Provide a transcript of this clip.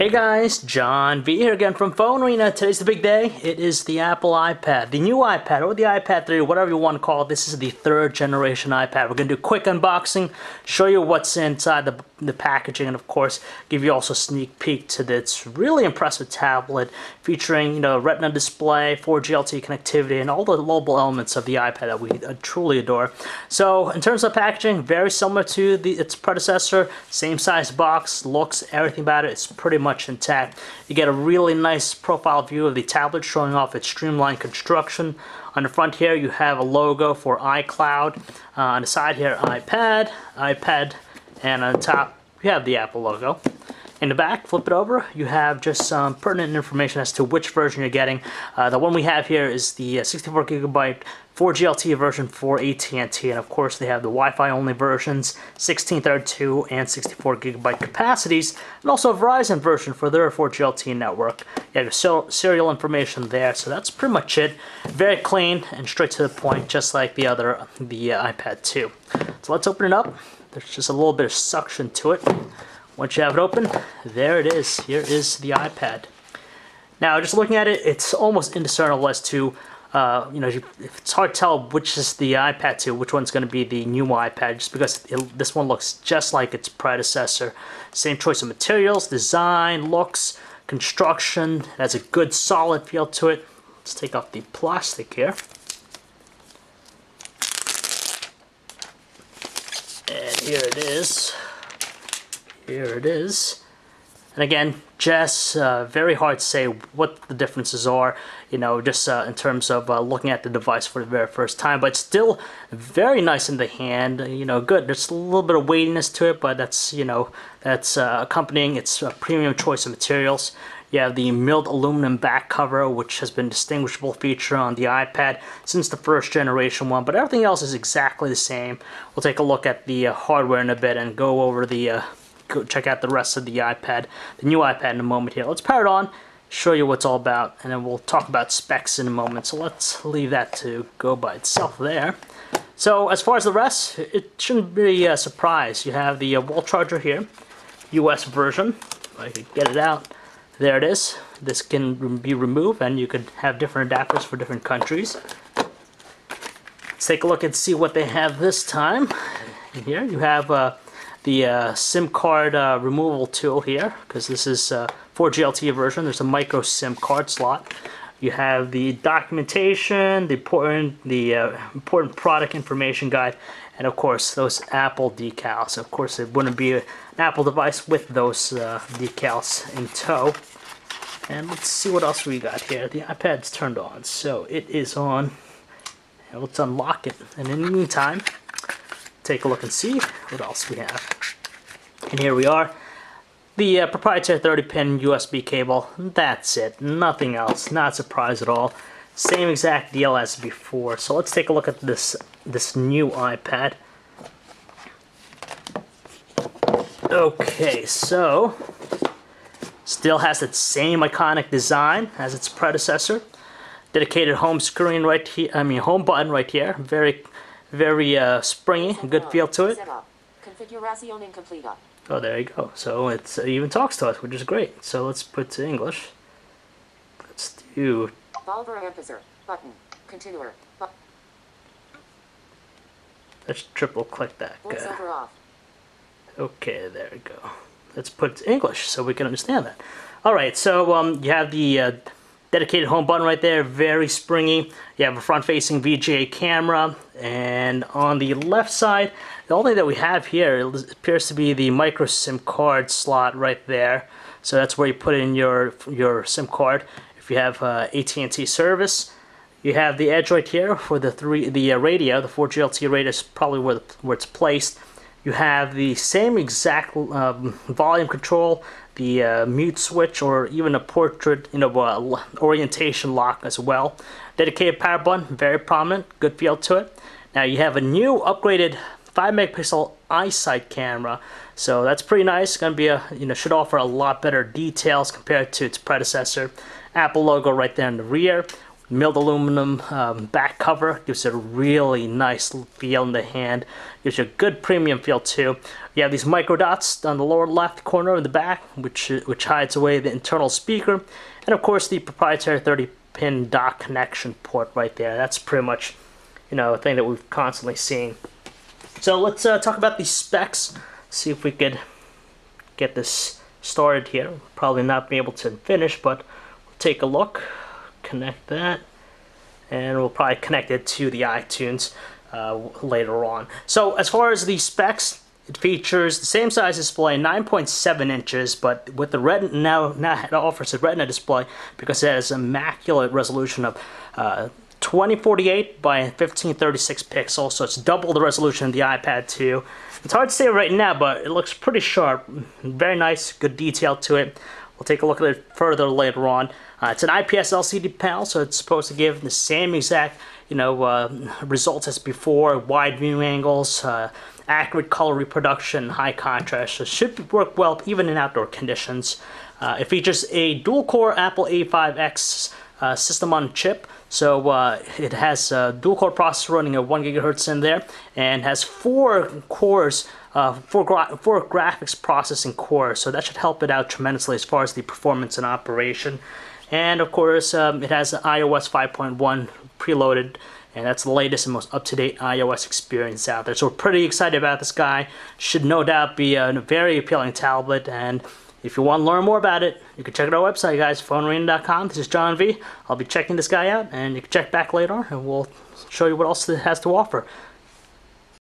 Hey guys, John V here again from Phone Arena. Today's the big day. It is the Apple iPad, the new iPad, or the iPad 3, whatever you want to call it. This is the third generation iPad. We're going to do a quick unboxing, show you what's inside the, the packaging, and of course, give you also a sneak peek to this really impressive tablet featuring, you know, Retina display, 4G LTE connectivity, and all the mobile elements of the iPad that we uh, truly adore. So, in terms of packaging, very similar to the, its predecessor, same size box, looks, everything about it. It's pretty much much intact. You get a really nice profile view of the tablet showing off its streamlined construction. On the front here you have a logo for iCloud. Uh, on the side here iPad, iPad, and on top you have the Apple logo. In the back, flip it over, you have just some pertinent information as to which version you're getting. Uh, the one we have here is the uh, 64 gigabyte 4G LTE version for AT&T, and of course they have the Wi-Fi only versions, 1632 and 64 gigabyte capacities, and also a Verizon version for their 4G LTE network. You have your serial information there, so that's pretty much it. Very clean and straight to the point, just like the other, the uh, iPad 2. So let's open it up. There's just a little bit of suction to it. Once you have it open, there it is. Here is the iPad. Now, just looking at it, it's almost indiscernible as to, uh, you know, it's hard to tell which is the iPad 2, which one's going to be the new iPad, just because it, this one looks just like its predecessor. Same choice of materials, design, looks, construction. It has a good solid feel to it. Let's take off the plastic here. And here it is. Here it is. And again, just uh, very hard to say what the differences are, you know, just uh, in terms of uh, looking at the device for the very first time. But still very nice in the hand, you know, good. There's a little bit of weightiness to it, but that's, you know, that's uh, accompanying its uh, premium choice of materials. You have the milled aluminum back cover, which has been a distinguishable feature on the iPad since the first generation one, but everything else is exactly the same. We'll take a look at the uh, hardware in a bit and go over the go check out the rest of the iPad, the new iPad in a moment here. Let's power it on, show you what's all about, and then we'll talk about specs in a moment. So let's leave that to go by itself there. So as far as the rest, it shouldn't be a surprise. You have the uh, wall charger here, US version. If I could get it out. There it is. This can be removed and you could have different adapters for different countries. Let's take a look and see what they have this time. Here you have uh, the uh, SIM card uh, removal tool here because this is uh, 4G LTE version. There's a micro SIM card slot. You have the documentation, the important, the uh, important product information guide, and of course those Apple decals. Of course, it wouldn't be an Apple device with those uh, decals in tow. And let's see what else we got here. The iPad's turned on, so it is on. let's unlock it. And in the meantime, take a look and see what else we have. And here we are. The uh, proprietary 30-pin USB cable. That's it. Nothing else. Not a surprise at all. Same exact deal as before. So let's take a look at this this new iPad. Okay, so still has that same iconic design as its predecessor. Dedicated home screen right here. I mean, home button right here. Very very uh, springy, good feel to it. Oh, there you go. So it uh, even talks to us, which is great. So let's put to English. Let's do. button continuer. Let's triple click that. Okay, there we go. Let's put to English so we can understand that. All right, so um, you have the uh, dedicated home button right there, very springy. You have a front-facing VGA camera, and on the left side, the only thing that we have here appears to be the micro SIM card slot right there. So that's where you put in your your SIM card if you have uh, AT&T service. You have the edge right here for the three the uh, radio, the 4G LTE radio is probably where, the, where it's placed. You have the same exact um, volume control, the uh, mute switch, or even a portrait, you know, uh, orientation lock as well. Dedicated power button, very prominent, good feel to it. Now you have a new upgraded 5 megapixel iSight camera, so that's pretty nice. To be a, you know, should offer a lot better details compared to its predecessor. Apple logo right there in the rear. Milled aluminum um, back cover gives it a really nice feel in the hand. Gives you a good premium feel too. You have these micro dots on the lower left corner of the back, which which hides away the internal speaker, and of course the proprietary 30 pin dock connection port right there. That's pretty much, you know, a thing that we've constantly seen. So let's uh, talk about these specs. See if we could get this started here. Probably not be able to finish, but we'll take a look. Connect that, and we'll probably connect it to the iTunes uh, later on. So as far as the specs, it features the same size display, 9.7 inches, but with the Retina now now it offers a Retina display because it has immaculate resolution of uh, 2048 by 1536 pixels, so it's double the resolution of the iPad 2. It's hard to say right now, but it looks pretty sharp. Very nice, good detail to it. We'll take a look at it further later on. Uh, it's an IPS LCD panel, so it's supposed to give the same exact, you know, uh, results as before, wide view angles, uh, accurate color reproduction, high contrast. So it should work well even in outdoor conditions. Uh, it features a dual-core Apple A5X uh, system on chip. So uh, it has a dual core processor running at 1 gigahertz in there and has four cores, uh, four, gra four graphics processing cores. So that should help it out tremendously as far as the performance and operation. And of course, um, it has iOS 5.1 preloaded and that's the latest and most up-to-date iOS experience out there. So we're pretty excited about this guy. Should no doubt be a very appealing tablet and if you want to learn more about it, you can check out our website, guys, phonearena.com. This is John V. I'll be checking this guy out, and you can check back later, and we'll show you what else it has to offer.